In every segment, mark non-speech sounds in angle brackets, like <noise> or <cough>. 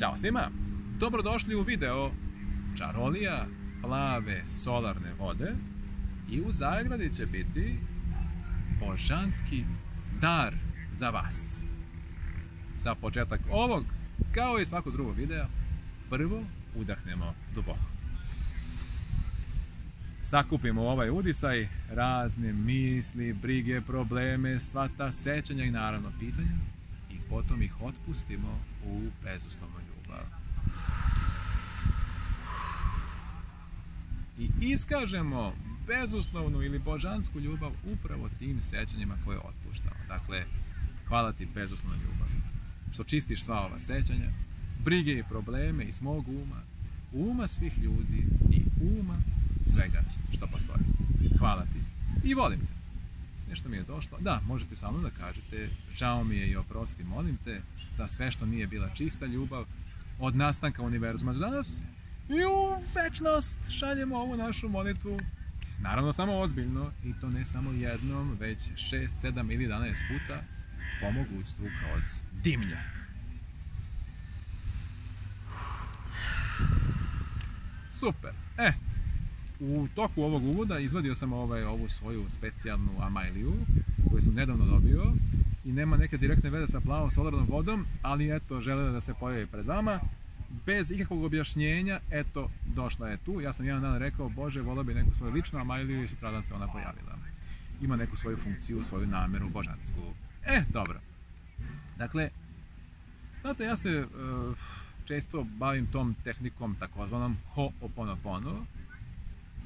Ćao svima! Dobrodošli u video Čarolija plave solarne vode i u zagradi će biti božanski dar za vas. Za početak ovog, kao i svakog drugog videa, prvo udahnemo duboko. Sakupimo ovaj udisaj, razne misli, brige, probleme, sva ta sećanja i naravno pitanja i potom ih otpustimo u bezuslovnu ljubav. I iskažemo bezuslovnu ili božansku ljubav upravo tim sećanjima koje otpuštamo. Dakle, hvala ti bezuslovna ljubav. Što čistiš sva ova sećanja, brige i probleme iz mog uma, uma svih ljudi i uma svega što postoji. Hvala ti. I volim te. Nešto mi je došlo. Da, možete samo da kažete, žao mi je i oprosti, molim te, za sve što nije bila čista ljubav od nastanka univerzuma do danas i u večnost šaljemo ovu našu molitvu Naravno samo ozbiljno i to ne samo jednom, već 6, 7 ili 11 puta po mogućstvu kroz dimnjak. Super. E, u toku ovog uvoda izvadio sam ovaj, ovu svoju specijalnu Amailiju koju sam nedavno dobio i nema neke direktne veze sa plavom solarnom vodom, ali eto, želela da se pojavi pred vama bez ikakvog objašnjenja, eto, došla je tu. Ja sam jedan dan rekao, Bože, volio bi neku svoju ličnu Amailiju i sutradan se ona pojavila. Ima neku svoju funkciju, svoju nameru, božansku. E, dobro. Dakle, znate, ja se uh, često bavim tom tehnikom takozvanom Ho'oponopono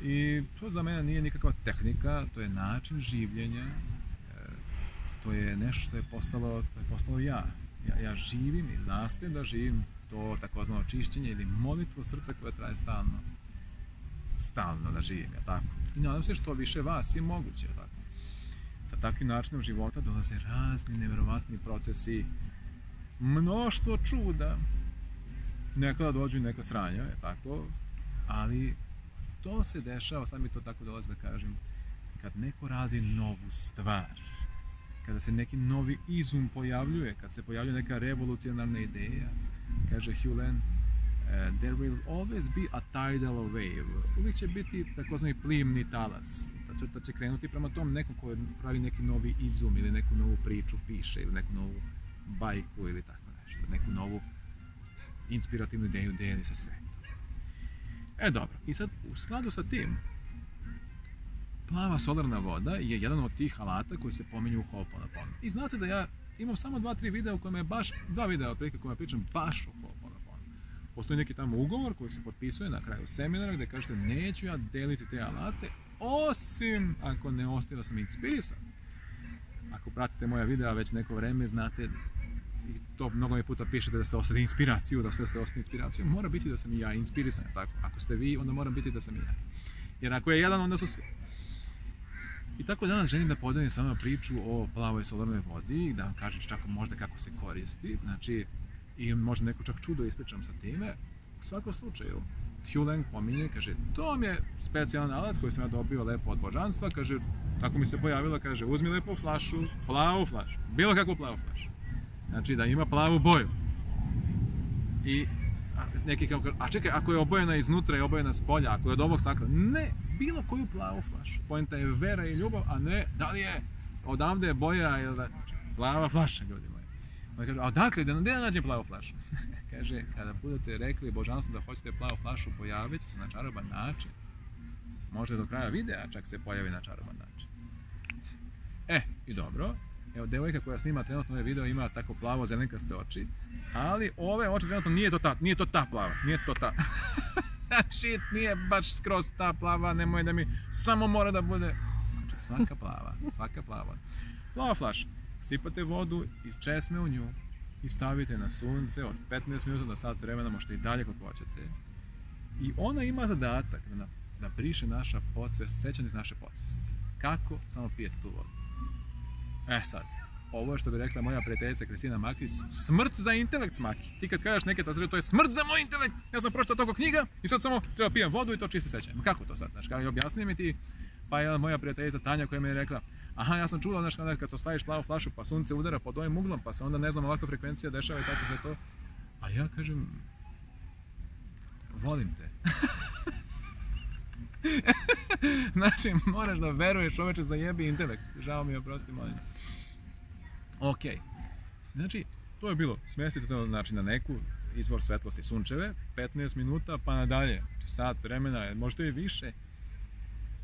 i to za mene nije nikakva tehnika, to je način življenja, e, to je nešto što je postalo, to je postalo ja. Ja, ja živim i nastavim da živim to takozvano čišćenje ili molitvu srca koja traje stalno. Stalno da živim, ja tako? I nadam se što više vas je moguće, tako? Sa takvim načinom života dolaze razni nevjerovatni procesi, mnoštvo čuda, nekada dođu neka sranja, je tako? Ali to se dešava, sad mi to tako dolazi da kažem, kad neko radi novu stvar, kada se neki novi izum pojavljuje, kad se pojavljuje neka revolucionarna ideja, kaže Hugh Len, uh, there will always be a tidal wave. Uvijek će biti takozvani plimni talas. Da će krenuti prema tom nekom koji pravi neki novi izum ili neku novu priču piše ili neku novu bajku ili tako nešto. Neku novu inspirativnu ideju deli sa svetom. E dobro, i sad u skladu sa tim, plava solarna voda je jedan od tih alata koji se pominju u Ho'oponopono. I znate da ja imam samo dva, tri videa u kojima je baš, dva videa otprilike kojima pričam baš o Ho'oponopono. Postoji neki tamo ugovor koji se potpisuje na kraju seminara gdje kažete neću ja deliti te alate osim ako ne ostaje da sam inspirisan. Ako pratite moja videa već neko vreme znate i to mnogo mi puta pišete da ste ostali inspiraciju, da ste ostali inspiraciju, mora biti da sam i ja inspirisan, tako? Ako ste vi, onda moram biti da sam i ja. Jer ako je jedan, onda su svi. I tako danas želim da podelim sa vama priču o plavoj solarnoj vodi da vam kažem čak možda kako se koristi. Znači, i možda neko čak čudo ispričam sa time. U svakom slučaju, Hugh Lang pominje, kaže, to mi je specijalan alat koji sam ja dobio lepo od božanstva, kaže, tako mi se pojavilo, kaže, uzmi lepo flašu, plavu flašu, bilo kakvu plavu flašu. Znači, da ima plavu boju. I neki kao a čekaj, ako je obojena iznutra i obojena s polja, ako je od ovog stakla, ne, bilo koju plavu flašu. Poenta je vera i ljubav, a ne da li je odavde je boja ili da... Plava flaša, ljudi moji. Onda kaže, a odakle, da, da nađem plavu flašu? <laughs> kaže, kada budete rekli božanstvu da hoćete plavu flašu, pojavit će se na čaroban način. Možda do kraja videa čak se pojavi na čaroban način. E, i dobro. Evo, devojka koja snima trenutno ovaj video ima tako plavo zelenkaste oči. Ali ove oči trenutno nije to ta, nije to ta plava, nije to ta. <laughs> Shit, nije baš skroz ta plava, nemoj da mi samo mora da bude... Znači, svaka plava, svaka plava. Plava flaša. Sipate vodu iz česme u nju i stavite na sunce od 15 minuta do sat vremena, možete i dalje kako hoćete. I ona ima zadatak da, da briše naša podsvest, sećanje iz naše podsvesti. Kako? Samo pijete tu vodu. E sad, ovo što bi rekla moja prijateljica Kristina Makić, smrt za intelekt Maki. Ti kad kažeš neke tazire, to je smrt za moj intelekt. Ja sam pročitao toliko knjiga i sad samo treba pijem vodu i to čisti sećanje. Kako to sad? Znaš, kako objasni mi ti? Pa je moja prijateljica Tanja koja mi je rekla, aha, ja sam čula, znaš, kad to staviš plavu flašu pa sunce udara pod ovim uglom, pa se onda ne znam ovakva frekvencija dešava i tako sve to. A ja kažem, volim te. <laughs> <laughs> znači, moraš da veruješ čoveče zajebi intelekt. Žao mi je, oprosti, molim. Ok. Znači, to je bilo. Smestite to znači, na neku izvor svetlosti sunčeve, 15 minuta pa nadalje. Znači, sat vremena, možete i više.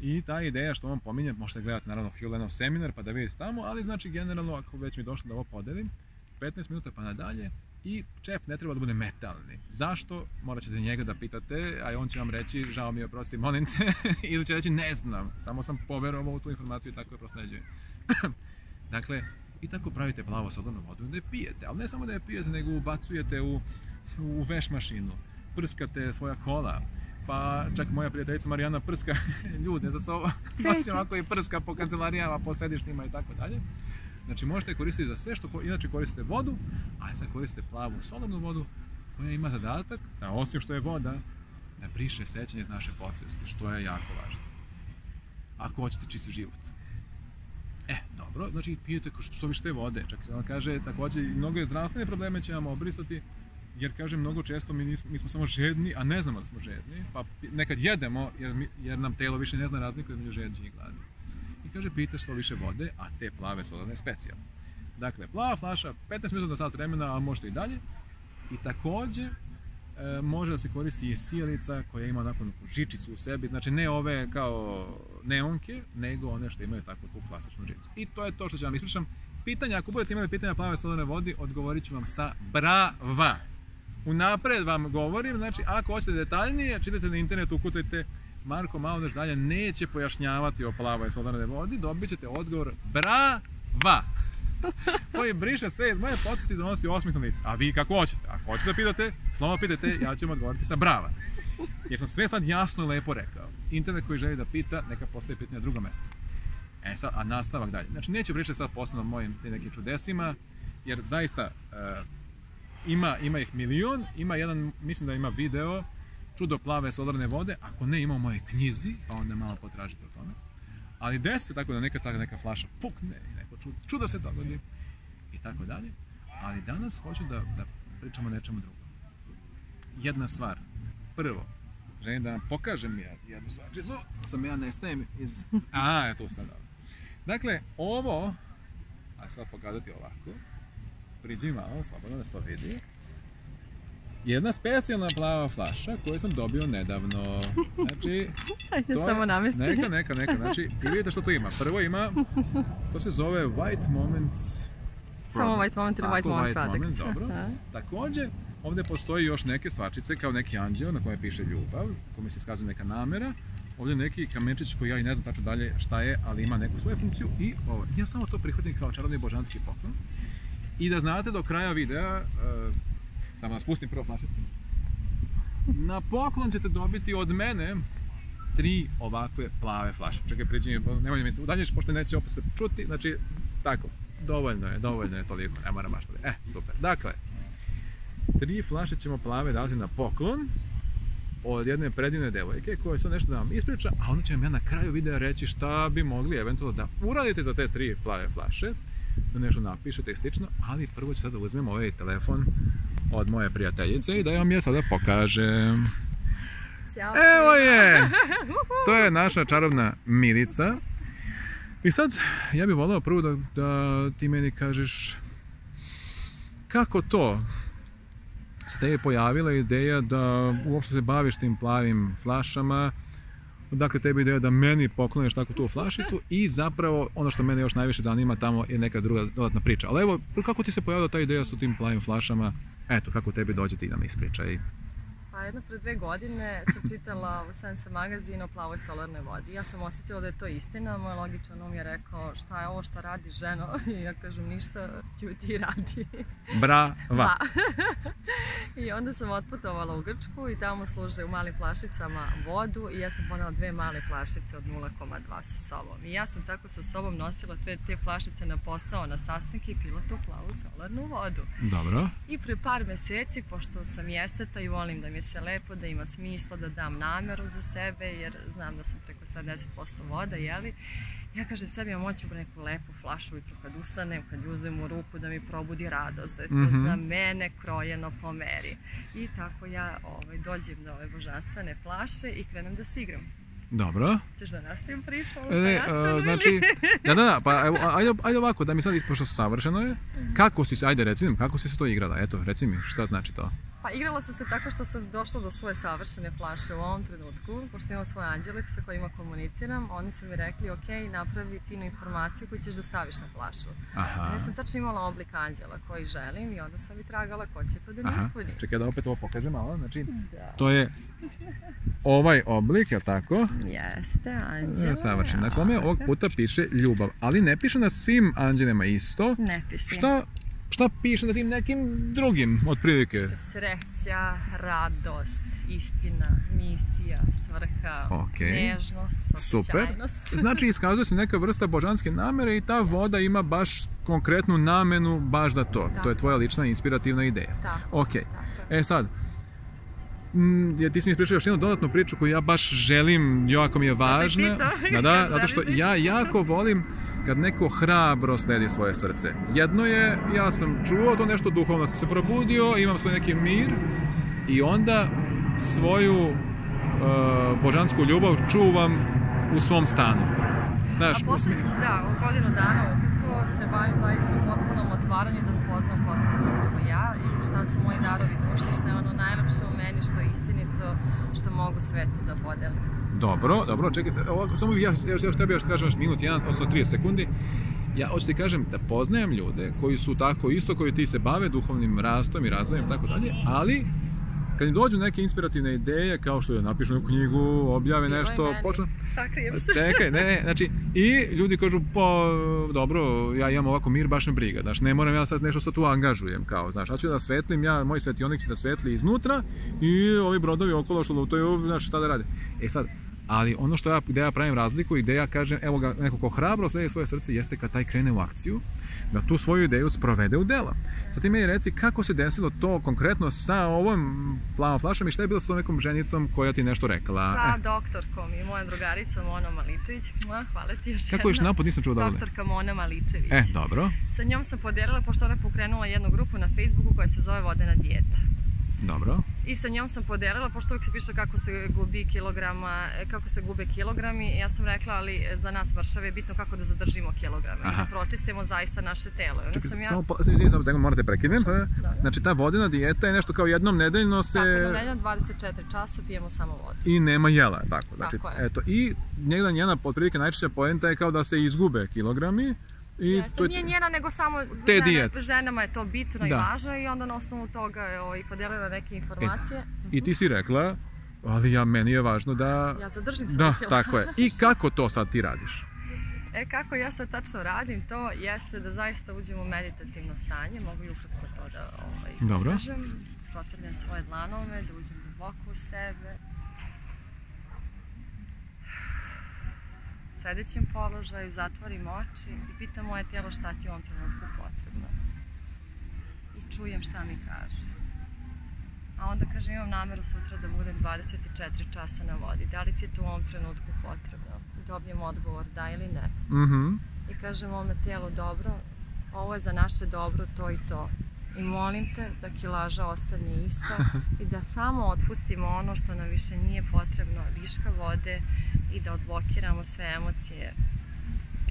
I ta ideja što vam pominje, možete gledati naravno Hugh seminar pa da vidite tamo, ali znači generalno ako već mi je došlo da ovo podelim, 15 minuta pa nadalje i čep ne treba da bude metalni. Zašto? Morat ćete njega da pitate, a on će vam reći, žao mi je, oprosti, molim te, <laughs> ili će reći, ne znam, samo sam poverovao u tu informaciju i tako je prosleđuje. <clears throat> dakle, i tako pravite plavo sodanu vodu da je pijete, ali ne samo da je pijete, nego ubacujete u, u veš mašinu, prskate svoja kola, pa čak moja prijateljica Marijana prska <laughs> ljude za sobom, osim ako i prska po kancelarijama, po sedištima i tako dalje. Znači možete koristiti za sve što inače koristite vodu, a sad koristite plavu solidnu vodu koja ima zadatak da osim što je voda, da briše sećanje iz naše podsvesti, što je jako važno. Ako hoćete čisti život. E, dobro, znači pijete što više te vode. Čak ona kaže također mnogo zdravstvene probleme će vam obrisati jer kaže mnogo često mi, nismo, mi smo samo žedni, a ne znamo da smo žedni, pa nekad jedemo jer, jer nam telo više ne zna razliku između žedni i gladni. Kaže pijete što više vode, a te plave sodane specijalne. Dakle, plava flaša, 15 minuta do sat vremena, a možete i dalje. I također e, može da se koristi i sijalica koja ima nakon žičicu u sebi, znači ne ove kao neonke, nego one što imaju takvu tu klasičnu žicu. I to je to što ću vam ispričam. Pitanja, ako budete imali pitanja plave sodane vodi, odgovorit ću vam sa brava. Unapred vam govorim, znači ako hoćete detaljnije, čitajte na internetu, ukucajte Marko Maudeš dalje neće pojašnjavati o plavoj solarnoj vodi, dobit ćete odgovor brava <laughs> koji briše sve iz moje podsjeti i donosi osmih lice. A vi kako hoćete? Ako hoćete da pitate, slovo pitate, ja ću vam odgovoriti sa brava. Jer sam sve sad jasno i lepo rekao. Internet koji želi da pita, neka postavi pitanje na drugo mjesto. E sad, a nastavak dalje. Znači, neću pričati sad posebno o mojim nekim čudesima, jer zaista e, ima, ima ih milion, ima jedan, mislim da ima video, čudo plave solarne vode, ako ne ima u knjizi, pa onda malo potražite o tome. Ali desi tako da neka taka neka flaša pukne i neko čudo, se dogodi i tako dalje. Ali danas hoću da, da pričamo nečemu drugom. Jedna stvar. Prvo, želim da vam pokažem ja jednu stvar. Sam ja nestajem iz... A, je tu sam dobro. Dakle, ovo, a sad pokazati ovako, priđi malo, slobodno da se to vidi jedna specijalna plava flaša koju sam dobio nedavno. Znači, <laughs> to samo namesti. Neka, neka, neka. Znači, i vidite što tu ima. Prvo ima, to se zove White Moments Samo White Moment ili White Moment Product. Moment, dobro. Također, ovdje postoji još neke stvarčice kao neki anđeo na kojem piše ljubav, kome se iskazuje neka namera. Ovdje neki kamenčić koji ja i ne znam tačno dalje šta je, ali ima neku svoju funkciju i ovo. Ja samo to prihvatim kao čarobni božanski poklon. I da znate do kraja videa, samo da spustim prvo flašicu. Na poklon ćete dobiti od mene tri ovakve plave flaše. Čekaj, priđi mi, nemoj mi se udaljiš, pošto neće opet se čuti, znači, tako, dovoljno je, dovoljno je toliko, ne moram baš E, super. Dakle, tri flaše ćemo plave dati na poklon od jedne predivne devojke koja sad nešto da vam ispriča, a onda ću vam ja na kraju videa reći šta bi mogli eventualno da uradite za te tri plave flaše, da nešto napišete i slično, ali prvo ću sada uzmem ovaj telefon od moje prijateljice i da vam je sada pokažem. Evo je! <laughs> To je naša čarobna Milica. I sad, ja bih volio prvo da, da ti meni kažeš kako to se tebi pojavila ideja da uopšte se baviš tim plavim flašama, Dakle, tebi ideja da meni pokloniš takvu tu flašicu i zapravo ono što mene još najviše zanima tamo je neka druga dodatna priča. Ali evo, kako ti se pojavila ta ideja sa tim plavim flašama? Eto, kako tebi dođe ti da mi ispričaj. Pa jedno pre dve godine sam čitala u Sense magazin o plavoj solarnoj vodi. Ja sam osjetila da je to istina. Moj logičan um je rekao šta je ovo šta radi ženo <laughs> i ja kažem ništa, ćuti radi. Brava! <laughs> I onda sam otputovala u Grčku i tamo služe u malim flašicama vodu i ja sam ponela dve male flašice od 0,2 sa sobom. I ja sam tako sa sobom nosila te, te flašice na posao, na sastanke i pila tu plavu solarnu vodu. Dobro. I pre par meseci, pošto sam jeseta i volim da mi se lepo, da ima smisla da dam nameru za sebe, jer znam da sam preko 70% voda, jeli? Ja kažem sebi, ja moću neku lepu flašu ujutru kad ustanem, kad ju uzem u ruku da mi probudi radost, da je to Mhm. za mene krojeno po meri. I tako ja ovaj, dođem do ove božanstvene flaše i krenem da se igram. Dobro. Ćeš da nastavim priču? E, a, ili- znači, da, da, da, pa evo, ajde, ajde ovako, da mi sad, pošto savršeno je, kako si se, ajde reci nam, kako si se to igrala, eto, reci mi, šta znači to? Pa igrala sam se tako što sam došla do svoje savršene flaše u ovom trenutku, pošto imam svoj anđelik sa kojima komuniciram, oni su mi rekli, ok, napravi finu informaciju koju ćeš da staviš na flašu. Aha, Ja sam tačno imala oblik anđela koji želim i onda sam i tragala ko će to da mi ispuni. čekaj da opet ovo pokažem malo, znači, Da. to je ovaj oblik, je tako? Jeste, anđela. E, Savršeno. Na kome ovog puta piše ljubav, ali ne piše na svim anđelima isto. Ne piše. Šta, šta piše na tim nekim drugim, otprilike? Piše Sreća, radost, istina, misija, svrha, Okej. nežnost, Super. <laughs> Znači, iskazuje se neka vrsta božanske namere i ta voda ima baš konkretnu namenu baš za to. To je tvoja lična inspirativna ideja. Tako, Ok. tako E sad, ja, ti si mi ispričao još jednu dodatnu priču koju ja baš želim, jako mi je važna. <laughs> Da, da, zato što ja jako volim kad neko hrabro sledi svoje srce. Jedno je, ja sam čuo to nešto duhovno, sam se probudio, imam svoj neki mir i onda svoju e, božansku ljubav čuvam u svom stanu. Znaš, A posljednjih, da, u godinu dana ukratko se bavim zaista potpunom otvaranju da spoznam ko sam zapravo ja i šta su moji darovi duše šta je ono najlepše u meni, što što mogu svetu da podelim. Dobro, dobro, čekajte, ovako, samo bih ja, još, još tebi još kažem još minut, jedan, odnosno 30 sekundi. Ja hoću ti kažem da poznajem ljude koji su tako isto, koji ti se bave duhovnim rastom i razvojem i tako dalje, ali kad im dođu neke inspirativne ideje, kao što je napišu neku knjigu, objave Bilo nešto, počnu... Sakrijem se. Čekaj, ne, ne, znači, i ljudi kažu, pa, dobro, ja imam ovako mir, baš me briga, znaš, ne moram ja sad nešto sad tu angažujem, kao, znaš, ja ću da svetlim, ja, moj svetionik će da svetli iznutra i ovi brodovi okolo što lutaju, znaš, šta da rade. E sad, ali ono što ja, gde ja pravim razliku i gde ja kažem, evo ga, neko ko hrabro sledi svoje srce, jeste kad taj krene u akciju, da tu svoju ideju sprovede u dela. Sad ti meni reci kako se desilo to konkretno sa ovom plavom flašom i šta je bilo s tom nekom ženicom koja ti nešto rekla? Sa E, doktorkom i mojom drugaricom Mona Maličević. Hvala ti još kako još napad nisam čuo da Doktorka Mona Maličević. E, dobro, Sa njom sam podijelila, pošto ona pokrenula jednu grupu na Facebooku koja se zove Vodena dijeta. Dobro. I sa njom sam podijelila, pošto uvijek se piše kako se gubi kilograma, e, kako se gube kilogrami, ja sam rekla, ali za nas mršave je bitno kako da zadržimo kilograme, Aha. da pročistimo zaista naše telo. Onda Čekaj, sam ja, samo, po, sekund, morate prekidnem. sada. da. Znači, ta vodena dijeta je nešto kao jednom nedeljno se... tako da nedeljno 24 časa pijemo samo vodu. I nema jela, tako. Znači, Tako je. eto, i njegda njena, otprilike, najčešća poenta je kao da se izgube kilogrami. I Jeste, to je- nije njena, nego samo Te žene- ženama je to bitno i Da. važno i onda na osnovu toga je ovaj, podijelila neke informacije. I ti si rekla, ali ja, meni je važno da... Ja zadržim svoje Da, tako je. I kako to sad ti radiš? E, kako ja sad tačno radim to, jeste da zaista uđem u meditativno stanje, mogu i ukratko to da ovaj, Dobro. Protrljam svoje dlanove, da uđem duboko u sebe. Sedećem položaju, zatvorim oči i pitam moje tijelo šta ti je u ovom trenutku potrebno. I čujem šta mi kaže. A onda kaže imam nameru sutra da budem 24 časa na vodi. Da li ti je to u ovom trenutku potrebno? I dobijem odgovor da ili ne. Mhm. I kaže mome tijelu dobro, ovo je za naše dobro to i to. I molim te da kilaža ostane ista <laughs> i da samo otpustimo ono što nam više nije potrebno, viška vode i da odblokiramo sve emocije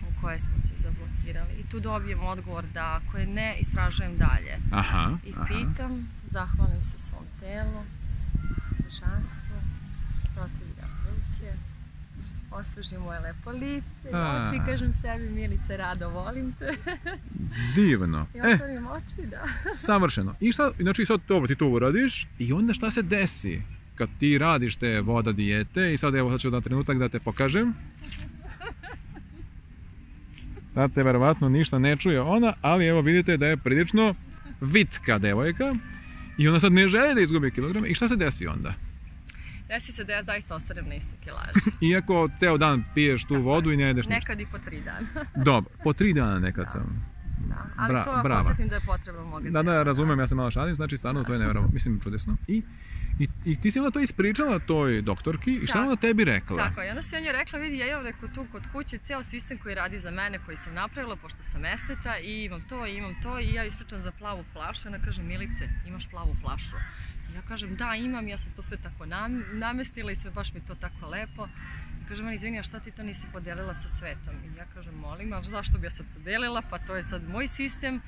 u koje smo se zablokirali. I tu dobijem odgovor da ako je ne, istražujem dalje. Aha, I aha. pitam, zahvalim se svom telu, božanstvu, protivljam ruke, osvežim moje lepo lice, i oči, kažem sebi, Milice, rado volim te. Divno. <laughs> I E, otvorim oči, da. <laughs> savršeno. I šta, znači sad dobro ti to uradiš i onda šta se desi? Kad ti radiš te voda dijete i sad evo sad ću da trenutak da te pokažem. Sad se verovatno ništa ne čuje ona, ali evo vidite da je prilično vitka devojka i ona sad ne želi da izgubi kilograme i šta se desi onda? Desi se da ja zaista ostanem na istoj kilaži. <laughs> Iako ceo dan piješ tu vodu i ne jedeš ništa. Nekad i po tri dana. <laughs> Dobro, po tri dana nekad sam. Da, ali Bra- to brava. osjetim da je potrebno mogu Da, da, razumem, ja se malo šalim, znači stvarno to je nevjerojatno, mislim čudesno. I, i, I ti si onda to ispričala toj doktorki i šta ona tebi rekla? Tako, i onda se on je rekla, vidi, ja imam rekao tu kod kuće ceo sistem koji radi za mene, koji sam napravila, pošto sam meseta i imam to, i imam to, i ja ispričam za plavu flašu, ona kaže, Milice, imaš plavu flašu? I ja kažem, da, imam, ja sam to sve tako nam, namestila i sve baš mi to tako lepo. I kaže meni, izvini, a šta ti to nisi podelila sa svetom? I ja kažem, molim, a zašto bi ja sad to delila? Pa to je sad moj sistem.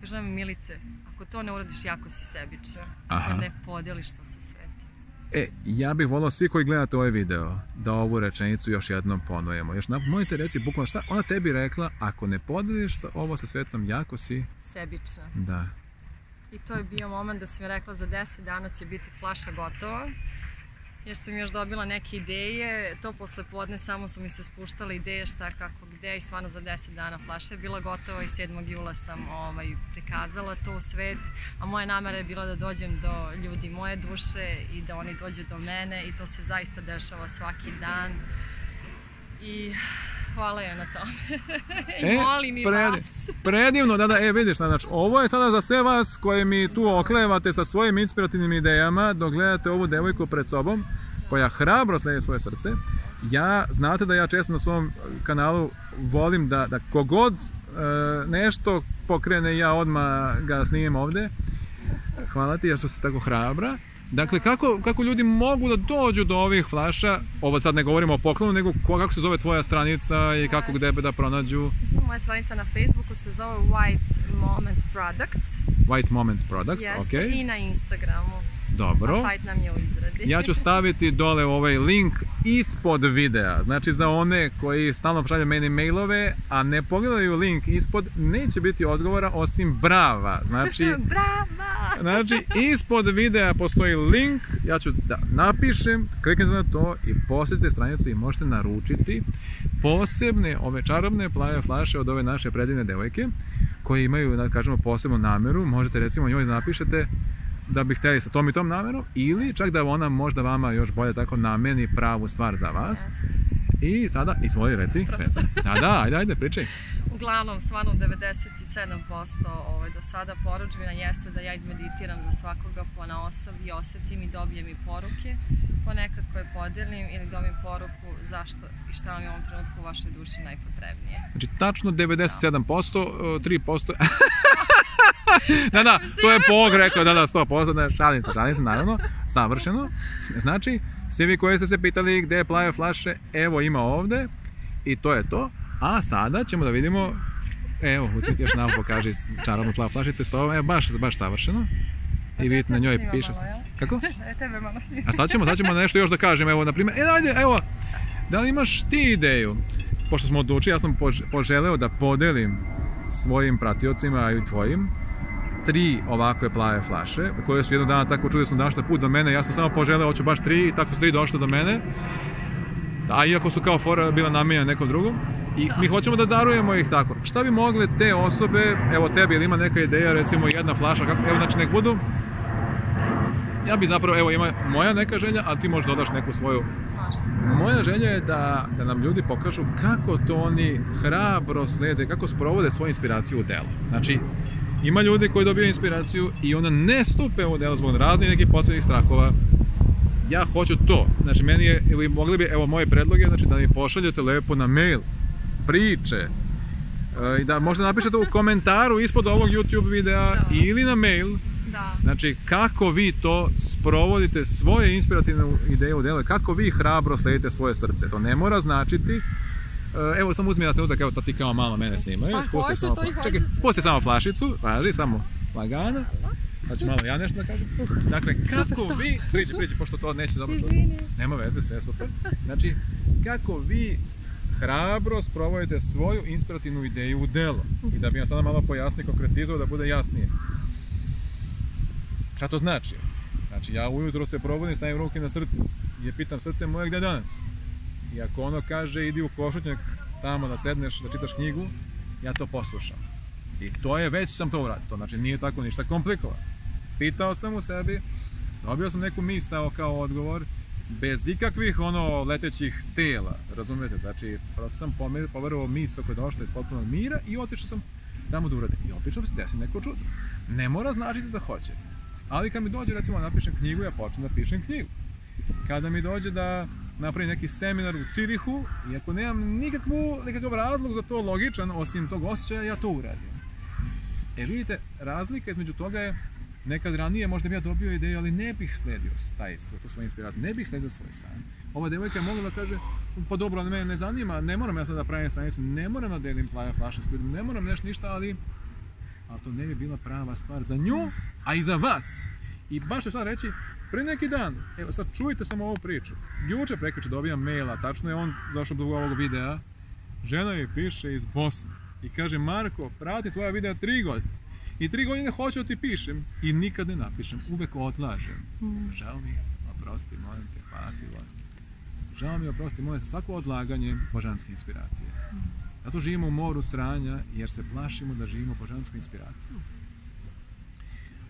Kaže nam Milice, ako to ne uradiš, jako si sebična. Ako ne podeliš to sa svetom. E, ja bih volao svi koji gledate ovaj video da ovu rečenicu još jednom ponovimo. Još napom, mojte reci bukvalno šta ona tebi rekla, ako ne podeliš ovo sa svetom, jako si, Sebična. da. I to je bio moment da sam rekla za 10 dana će biti flaša gotova. Jer sam još dobila neke ideje, to posle podne samo su mi se spuštale ideje šta, kako, gde i stvarno za 10 dana flaša je bila gotova i 7. jula sam ovaj, prikazala to u svet. A moja namera je bila da dođem do ljudi moje duše i da oni dođu do mene i to se zaista dešava svaki dan. I hvala joj na tome. <laughs> I molim i E, predi- vas. <laughs> Predivno, da, da, e, vidiš, znači, ovo je sada za sve vas koji mi tu oklevate sa svojim inspirativnim idejama, dok gledate ovu devojku pred sobom, koja hrabro slijedi svoje srce. Ja, znate da ja često na svom kanalu volim da, da kogod e, nešto pokrene, ja odmah ga snimim ovde. Hvala ti jer što si tako hrabra. Dakle, kako, kako ljudi mogu da dođu do ovih flaša, ovo sad ne govorimo o poklonu, nego ko- kako se zove tvoja stranica i kako gde da pronađu Moja stranica na Facebooku se zove White Moment Products. White Moment Products, Jeste, ok, I na Instagramu. Dobro. A sajt nam je u izradi. Ja ću staviti dole ovaj link ispod videa. Znači za one koji stalno šalju meni mailove, a ne pogledaju link ispod, neće biti odgovora osim brava. Znači, <laughs> Brava! Znači, ispod videa postoji link, ja ću da napišem, kliknete na to i posjetite stranicu i možete naručiti posebne ove čarobne plave flaše od ove naše predivne devojke koje imaju, da kažemo, posebnu nameru. Možete recimo njoj da napišete da bi htjeli sa tom i tom namerom ili čak da ona možda vama još bolje tako nameni pravu stvar za vas. I sada, izvoli reci. <laughs> reci. Da, da, ajde, ajde, pričaj. Uglavnom, stvarno 97% ovaj, do sada poručbina jeste da ja izmeditiram za svakoga po na osob i osetim i dobijem i poruke ponekad koje podelim ili dobijem poruku zašto i šta vam je u ovom trenutku u vašoj duši najpotrebnije. Znači, tačno 97%, e, 3%... <laughs> <laughs> da, da, to je Bog rekao, da, da, 100%, da, šalim se, šalim se, naravno, savršeno. Znači, svi vi koji ste se pitali gde je plave flaše, evo ima ovde i to je to. A sada ćemo da vidimo, evo, uzmi ti još nam pokaži čarobnu plavu flašicu s tobom, evo, baš, baš savršeno. I vidite na njoj piše... malo, jel? Kako? <laughs> Je tebe malo snimam. A sad ćemo, sad ćemo nešto još da kažem, evo, na primjer, e, ajde, evo, da li imaš ti ideju? Pošto smo odlučili, ja sam pož- poželeo da podelim svojim pratiocima, i tvojim, tri ovakve plave flaše, koje su jednog dana tako čudesno došle put do mene, ja sam samo poželeo, hoću baš tri, i tako su tri došle do mene. A iako su kao fora bila namijenjena nekom drugom. I mi hoćemo da darujemo ih tako. Šta bi mogle te osobe, evo tebi, ili ima neka ideja, recimo jedna flaša, kako, evo znači nek budu ja bi zapravo, evo ima moja neka želja, a ti možeš dodaš neku svoju. Moja želja je da, da nam ljudi pokažu kako to oni hrabro slede, kako sprovode svoju inspiraciju u delo. Znači, ima ljudi koji dobiju inspiraciju i onda ne stupe u delo zbog raznih nekih posebnih strahova. Ja hoću to. Znači, meni je, ili mogli bi, evo moje predloge, znači da mi pošaljete lepo na mail priče, e, i da možda napišete u komentaru ispod ovog YouTube videa Da. ili na mail Da. Znači, kako vi to sprovodite svoje inspirativne ideje u delo, kako vi hrabro sledite svoje srce. To ne mora značiti Evo, samo uzmi na trenutak, evo sad ti kao malo mene snimaju. Pa hoću samo to i hoću Čekaj, spusti samo flašicu, važi, samo lagano. Znači, malo ja nešto da kažem. Dakle, kako vi, priđi, priđi, pošto to neće dobro čuti. Nema veze, sve je super. Znači, kako vi hrabro sprovodite svoju inspirativnu ideju u delo. I da bi vam sada malo pojasnio, konkretizovao, da bude jasnije. Šta to znači? Znači, ja ujutro se probudim, stavim ruke na srce i je pitam srce moje gdje je danas? I ako ono kaže idi u košutnjak tamo da sedneš, da čitaš knjigu, ja to poslušam. I to je, već sam to uradio. Znači nije tako ništa komplikovano. Pitao sam u sebi, dobio sam neku misao kao odgovor, bez ikakvih ono letećih tela, razumijete? Znači, prosto sam poverovao misao koja je došla iz potpunog mira i otišao sam tamo da uradim. I opično se desi neko čudo. Ne mora značiti da hoće. Ali kad mi dođe, recimo, da napišem knjigu, ja počnem da pišem knjigu. Kada mi dođe da napravim neki seminar u Cirihu, i ako nemam nikakvu, nikakav razlog za to logičan, osim tog osjećaja, ja to uradim. E vidite, razlika između toga je nekad ranije možda bi ja dobio ideju, ali ne bih sledio taj svoj, tu ne bih sledio svoj san. Ova devojka je mogla da kaže, pa dobro, mene ne zanima, ne moram ja sad da pravim stranicu, ne moram da delim plave flaše s ljudima, ne moram nešto ništa, ali, ali to ne bi bila prava stvar za nju, a i za vas. I baš ću sad reći, pre neki dan, evo sad čujte samo ovu priču. Juče prekriče dobijam maila, tačno je on došao do ovog videa. Žena mi piše iz Bosne i kaže Marko, prati tvoja videa tri godine. I tri godine hoću da ti pišem i nikad ne napišem, uvek odlažem. Žao mi, oprosti, molim te, hvala ti, volim. Žao mi, oprosti, molim te, svako odlaganje božanske inspiracije. Zato živimo u moru sranja, jer se plašimo da živimo božansku inspiraciju.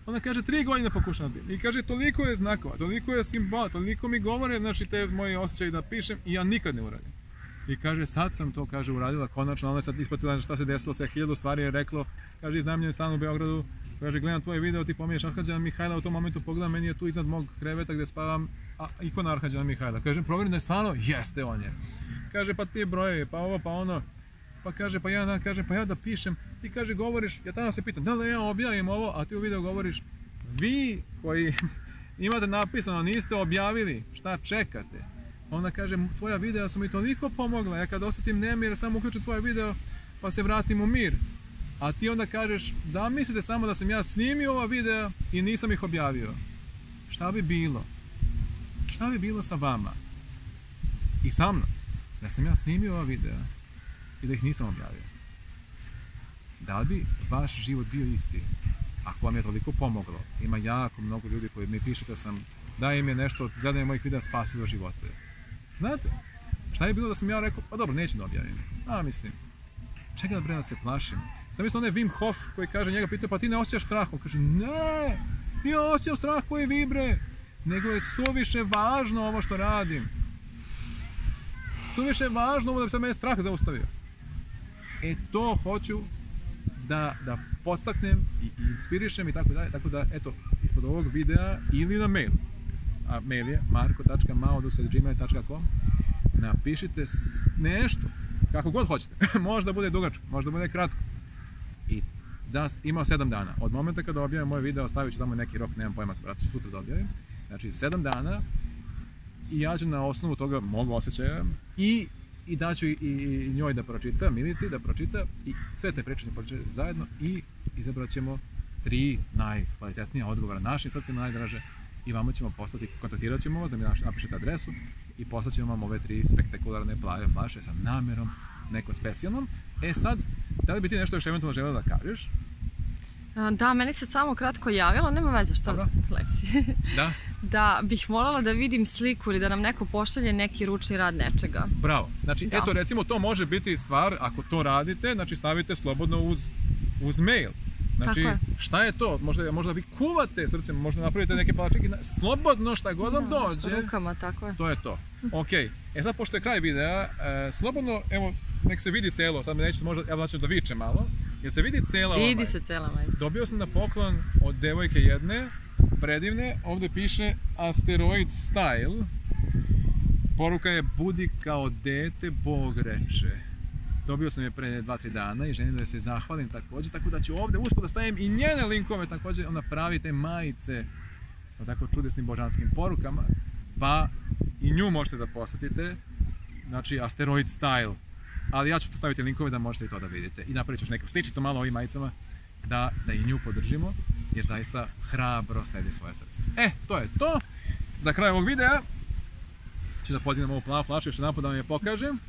Ona kaže, tri godine pokušam I kaže, toliko je znakova, toliko je simbola, toliko mi govore, znači, te moje osjećaje da pišem i ja nikad ne uradim. I kaže, sad sam to, kaže, uradila konačno, ona je sad ispratila šta se desilo, sve hiljadu stvari je reklo, kaže, iznajmljen stan u Beogradu, kaže, gledam tvoj video, ti pominješ Arhađana Mihajla, u tom momentu pogledam, meni je tu iznad mog kreveta gdje spavam a, ikona Arhađana Mihajla. Kaže, provjerim da je stvarno, jeste on je. Kaže, pa ti broje, pa ovo, pa ono, pa kaže, pa ja dan kaže, pa ja da pišem, ti kaže, govoriš, ja tada se pitam, da li ja objavim ovo, a ti u video govoriš, vi koji <laughs> imate napisano, niste objavili, šta čekate? Onda kaže, tvoja videa su mi toliko pomogla, ja kad osjetim nemir, samo uključim tvoj video, pa se vratim u mir. A ti onda kažeš, zamislite samo da sam ja snimio ova videa i nisam ih objavio. Šta bi bilo? Šta bi bilo sa vama? I sa mnom? Da sam ja snimio ova videa i da ih nisam objavio. Da li bi vaš život bio isti? Ako vam je toliko pomoglo, ima jako mnogo ljudi koji mi pišu da sam, da im je nešto od gledanja mojih videa spasilo živote. Znate, šta je bilo da sam ja rekao, pa dobro, neću da objavim. A, mislim, čega da bre da se plašim? Sam mislio onaj Wim Hof koji kaže, njega pitao, pa ti ne osjećaš strah? On kaže, ne, ja osjećam strah koji vibre, nego je suviše važno ovo što radim. Suviše je važno ovo da bi se mene strah zaustavio. E to hoću da, da podstaknem i, i inspirišem i tako dalje, tako da, eto, ispod ovog videa ili na mail, a mail je marko.maodus.gmail.com napišite nešto, kako god hoćete, <laughs> možda bude dugačko, možda bude kratko. I za, imao sedam dana. Od momenta kada objavim moje video, stavit ću tamo neki rok, nemam pojma, vrati ću sutra da objavim. Znači, sedam dana i ja ću na osnovu toga mog osjećaja i i daću i, i njoj da pročita, Milici da pročita i sve te priče pročita zajedno i izabrat ćemo tri najkvalitetnija odgovora našim srcima najdraže i vama ćemo poslati, kontaktirat ćemo vas da mi napišete adresu i poslat ćemo vam ove tri spektakularne plave flaše sa namjerom neko specijalnom. E sad, da li bi ti nešto još eventualno želela da kažeš? Da, meni se samo kratko javilo, nema veze što lepsi. <laughs> Da? da bih voljela da vidim sliku ili da nam neko pošalje neki ručni rad nečega. Bravo. Znači, da. eto recimo to može biti stvar, ako to radite, znači stavite slobodno uz, uz mail. Znači, šta je to? Možda, možda vi kuvate srcem, možda napravite neke palačinke, slobodno šta god vam dođe. Da, rukama, tako je. To je to. Ok, e sad pošto je kraj videa, e, slobodno, evo, nek se vidi celo, sad me neću možda, ja ću da viče malo. Jel se vidi cela Vidi ovaj? se cela ovaj. Dobio sam na poklon od devojke jedne, predivne, ovdje piše Asteroid Style. Poruka je budi kao dete, Bog reče. Dobio sam je pre 2-3 dana i želim da se zahvalim također, tako da ću ovdje uspod da stavim i njene linkove također, ona pravi te majice sa tako čudesnim božanskim porukama, pa i nju možete da posjetite, znači Asteroid Style ali ja ću tu staviti linkove da možete i to da vidite. I napravit ću neku sličicu malo ovim majicama da, da i nju podržimo, jer zaista hrabro sledi svoje srce. E, to je to. Za kraj ovog videa ću da podignem ovu plavu flašu još jedan da vam je pokažem.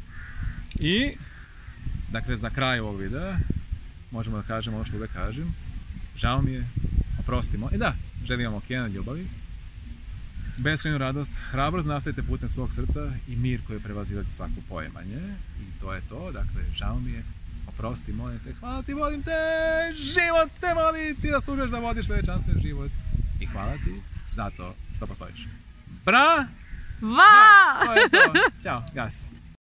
I, dakle, za kraj ovog videa možemo da kažemo ono što uvek kažem. Žao mi je, oprostimo. I da, želim vam okeana ljubavi, beskrajnu radost, hrabrost nastavite putem svog srca i mir koji prevazilazi svako poimanje. I to je to, dakle, žao mi je, oprosti, molim te, hvala ti, volim te, život te voli, ti zaslužuješ da vodiš veličanstven život. I hvala ti zato što postojiš. Bra! Va! to je to. Ćao, gas.